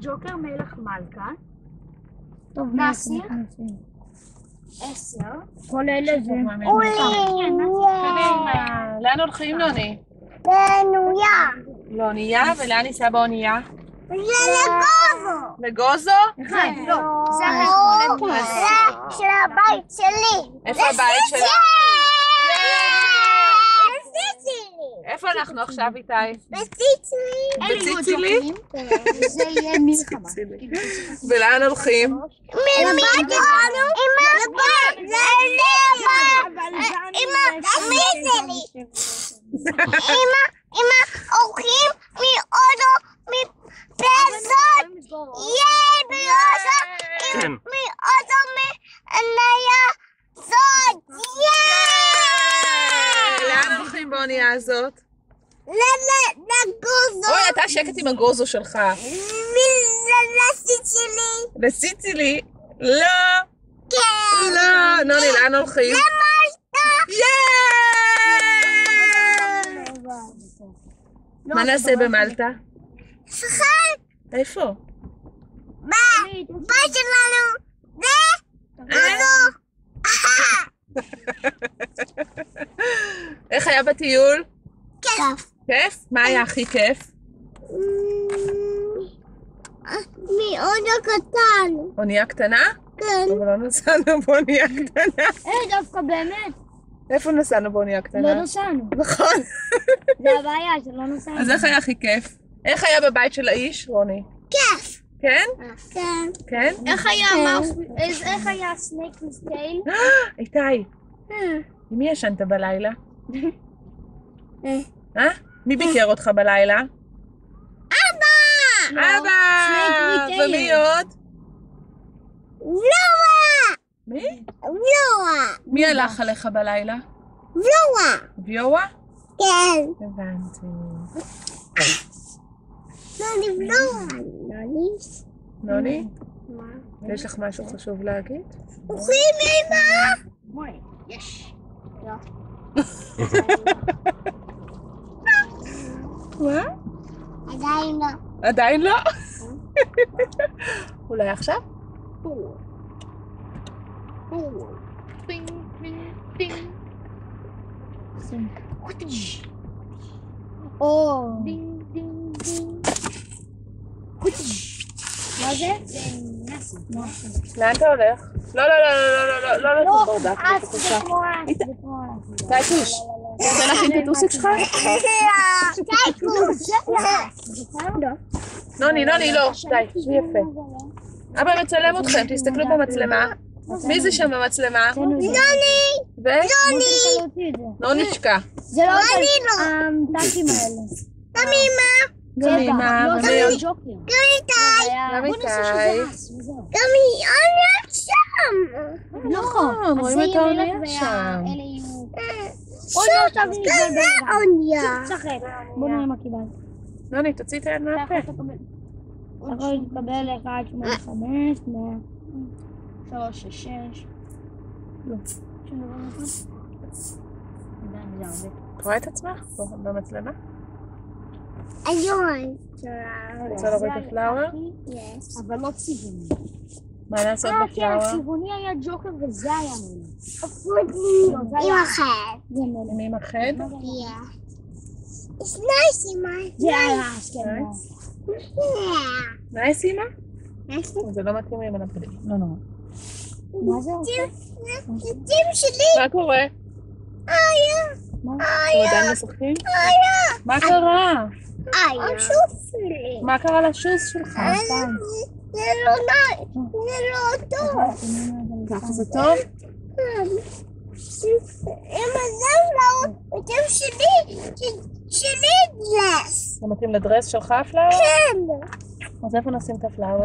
ג'וקר מלך מלכה, טוב, נאסיר? עשר. כל אלה זה... כן, קדימה. לאן הולכים, נוני? בנויה. לאונייה, ולאן ניסע באונייה? זה לגוזו. לגוזו? אחד, לא. זה לא, המלך זה של הבית שלי. איפה הבית שלך? אנחנו עכשיו, איתי? בציצלי. בציצלי? ולאן הולכים? מלמד עם האורחים מאודו, מפזות, יהיה מאודו, כן. מאודו, מניה, זאת, יאה! לאן הולכים באונייה הזאת? לגוזו. אוי, אתה שקט עם הגוזו שלך. לסיצילי. לסיצילי? לא. כן. לא. נוני, לאן הולכים? ייי! מה נעשה במלטה? שחק. איפה? בית שלנו. זה. איך היה בטיול? כיף. כיף? מה היה הכי כיף? מאודו קטן. אונייה קטנה? כן. אבל לא נסענו באונייה קטנה. אה, דווקא באמת, איפה נסענו באונייה לא קטנה? נסענו. נכון. זה הבעיה, שלא נסענו. אז איך היה הכי כיף? איך היה בבית של האיש, רוני? כיף. כן? כן. כן? איך היה. אז איך היה סנייק וסטייל? איתי, עם מי ישנת בלילה? אה? מי ביקר אותך בלילה? אבא! אבא! סנייק וטייל. ומי עוד? ולואה! מי? ולואה! מי הלך עליך בלילה? ולואה! ויואה? כן. הבנתי. לא, ולואה. לא, אני. נוני, יש לך משהו חשוב להגיד? אוכלים אמא! יש. מה? עדיין לא. עדיין לא? אולי עכשיו? או... מה זה? לאן אתה הולך? לא, לא, לא, לא, לא, לא, לא, לא, לא, ברדק, אה, בבקשה. זה כמו ה... זה כמו ה... טייטוש, אתה רוצה להכין את הטוסיק שלך? נוני, נוני, לא, די, שבי יפה. אבא מצלם אתכם, תסתכלו במצלמה. מי זה שם במצלמה? נוני! ו? נוני! נוניצ'קה. זה לא לא. הטאקים האלה. גם אמא! גם לא? ג'וקר. גם איתי! גם איתי. גם אני שם! נכון, רואים את מלך שם. עוד לא כזה אוניה. צחק. בוא נראה מה קיבלת. נוני, תוציא את היד מהפה. יכול לקבל 1, 8, 5, 100, 3, 6, 6. לא. את רואה את עצמך? במצלמה? I don't want flowers. I want a flower. Yes. אבל לא צבעים. מה לעשות אה, כן? הצבעוני היה ג'וקר וזה היה מלך. עם מלך. עם חד? Yeah. It's nice, כן. Yeah. נייס אמא? זה לא מתאים לי עם הנפלים. לא נורא. מה זה עושה? זה דים שלי. מה קורה? איה. אתם איה. עדיין משחקים? איה. מה קרה? איה. מה קרה לשוס שלך? זה לא ניי. זה לא טוב. ככה זה טוב? אמא, זה לא. הדם שלי. שלי דרס. זה מתאים לדרס שלך הפלאואר? כן. אז איפה נשים את הפלאואר?